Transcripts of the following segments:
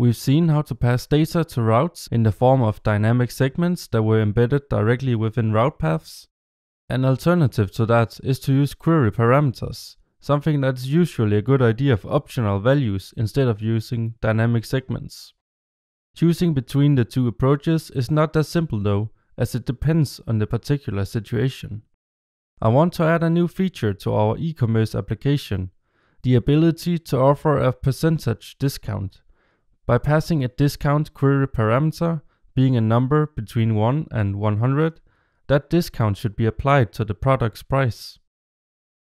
We've seen how to pass data to routes in the form of dynamic segments that were embedded directly within route paths. An alternative to that is to use query parameters, something that is usually a good idea for optional values instead of using dynamic segments. Choosing between the two approaches is not that simple though, as it depends on the particular situation. I want to add a new feature to our e-commerce application, the ability to offer a percentage discount. By passing a discount query parameter, being a number between 1 and 100, that discount should be applied to the product's price.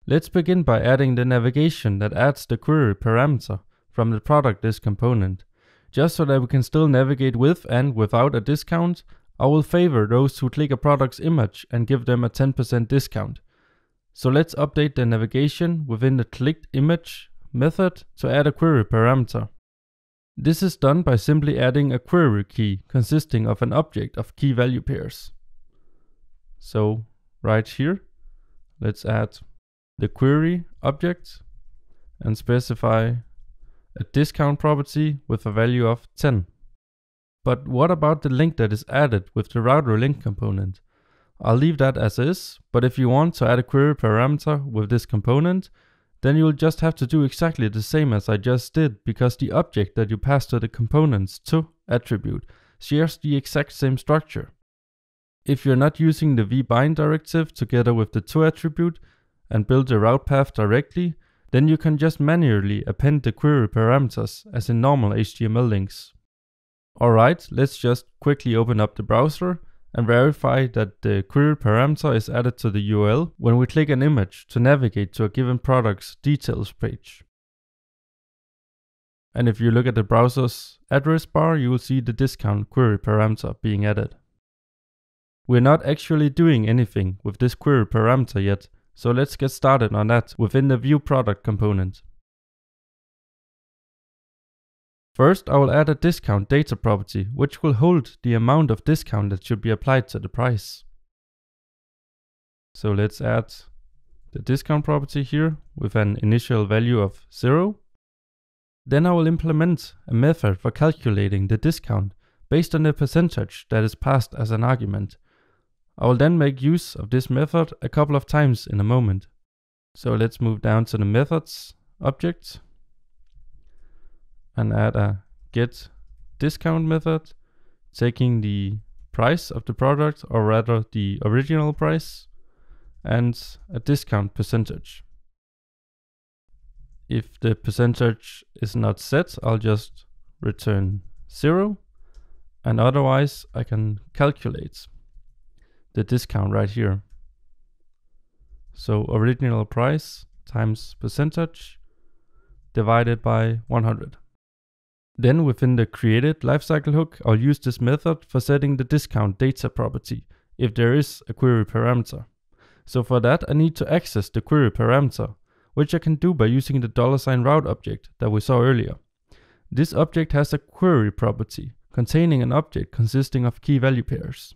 Let's begin by adding the navigation that adds the query parameter from the product list component. Just so that we can still navigate with and without a discount, I will favor those who click a product's image and give them a 10% discount. So let's update the navigation within the clicked image method to add a query parameter. This is done by simply adding a query key consisting of an object of key value pairs. So right here, let's add the query object and specify a discount property with a value of 10. But what about the link that is added with the router link component? I'll leave that as is, but if you want to add a query parameter with this component, then you'll just have to do exactly the same as I just did because the object that you pass to the components to attribute shares the exact same structure. If you're not using the v-bind directive together with the to attribute and build the route path directly, then you can just manually append the query parameters as in normal HTML links. Alright, let's just quickly open up the browser and verify that the query parameter is added to the URL when we click an image to navigate to a given product's details page. And if you look at the browser's address bar, you will see the discount query parameter being added. We're not actually doing anything with this query parameter yet, so let's get started on that within the view product component. First, I will add a discount data property, which will hold the amount of discount that should be applied to the price. So let's add the discount property here with an initial value of 0. Then I will implement a method for calculating the discount based on the percentage that is passed as an argument. I will then make use of this method a couple of times in a moment. So let's move down to the methods object and add a get discount method taking the price of the product or rather the original price and a discount percentage. If the percentage is not set, I'll just return zero and otherwise I can calculate the discount right here. So original price times percentage divided by 100. Then within the created lifecycle hook, I'll use this method for setting the discount data property if there is a query parameter. So for that, I need to access the query parameter, which I can do by using the dollar sign route object that we saw earlier. This object has a query property containing an object consisting of key value pairs.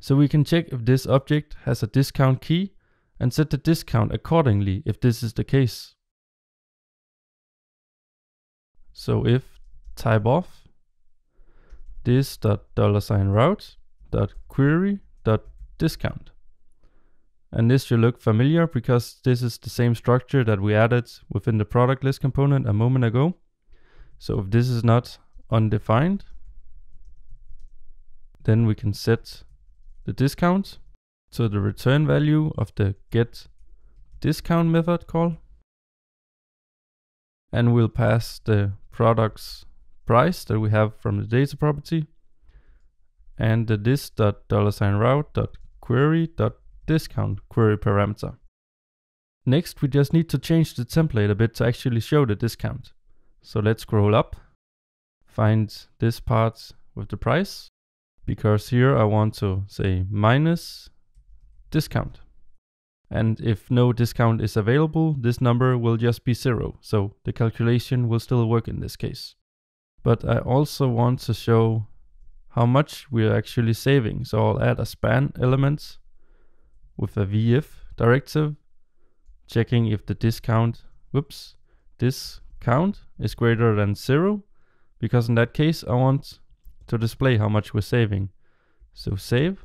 So we can check if this object has a discount key and set the discount accordingly if this is the case. So if type of this dot dollar sign route dot query dot discount. And this should look familiar because this is the same structure that we added within the product list component a moment ago. So if this is not undefined, then we can set the discount to the return value of the get discount method call. And we'll pass the product's price that we have from the data property and the this dot route dot query dot discount query parameter. Next, we just need to change the template a bit to actually show the discount. So let's scroll up, find this part with the price, because here I want to say minus discount. And if no discount is available, this number will just be zero. So the calculation will still work in this case but I also want to show how much we're actually saving. So I'll add a span element with a v-if directive, checking if the discount, whoops, this count is greater than zero, because in that case I want to display how much we're saving. So save,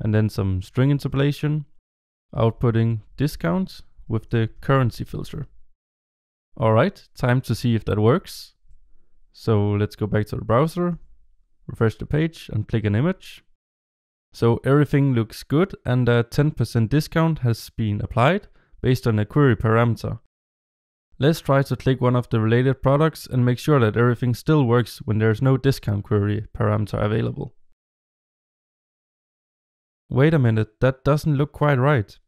and then some string interpolation, outputting discount with the currency filter. Alright, time to see if that works. So let's go back to the browser, refresh the page and click an image. So everything looks good and a 10% discount has been applied based on a query parameter. Let's try to click one of the related products and make sure that everything still works when there's no discount query parameter available. Wait a minute, that doesn't look quite right.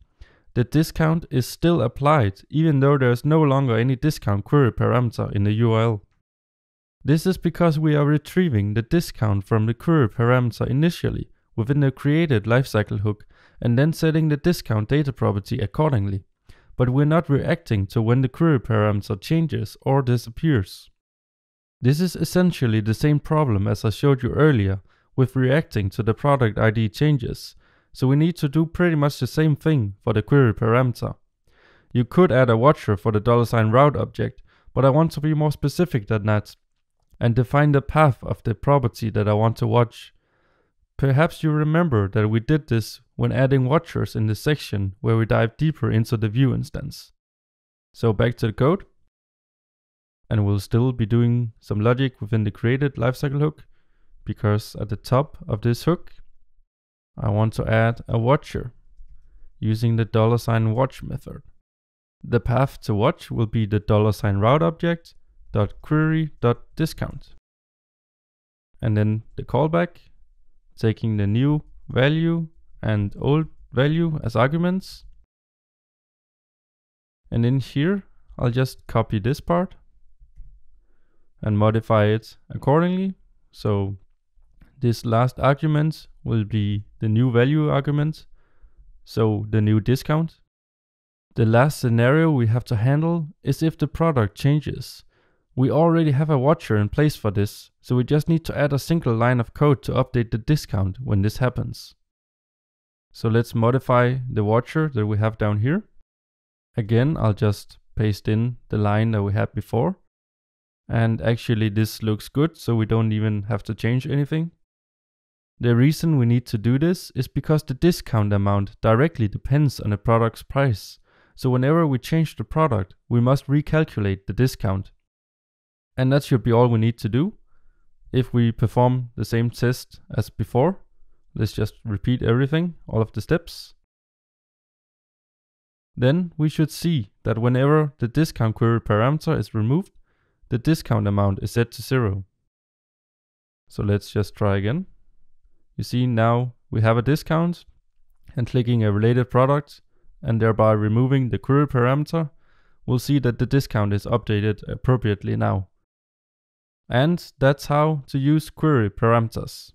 The discount is still applied even though there is no longer any discount query parameter in the URL. This is because we are retrieving the discount from the query parameter initially within the created lifecycle hook and then setting the discount data property accordingly but we're not reacting to when the query parameter changes or disappears. This is essentially the same problem as I showed you earlier with reacting to the product ID changes, so we need to do pretty much the same thing for the query parameter. You could add a watcher for the route object, but I want to be more specific than that and define the path of the property that I want to watch. Perhaps you remember that we did this when adding watchers in the section where we dive deeper into the Vue instance. So back to the code. And we'll still be doing some logic within the created lifecycle hook because at the top of this hook, I want to add a watcher using the dollar sign watch method. The path to watch will be the dollar sign route object dot query dot discount. And then the callback taking the new value and old value as arguments. And in here, I'll just copy this part and modify it accordingly. So this last argument will be the new value argument, so the new discount. The last scenario we have to handle is if the product changes. We already have a watcher in place for this, so we just need to add a single line of code to update the discount when this happens. So let's modify the watcher that we have down here. Again, I'll just paste in the line that we had before. And actually this looks good, so we don't even have to change anything. The reason we need to do this is because the discount amount directly depends on the product's price. So whenever we change the product, we must recalculate the discount. And that should be all we need to do. If we perform the same test as before, let's just repeat everything, all of the steps. Then we should see that whenever the discount query parameter is removed, the discount amount is set to zero. So let's just try again. You see now we have a discount and clicking a related product and thereby removing the query parameter, we'll see that the discount is updated appropriately now. And that's how to use query parameters.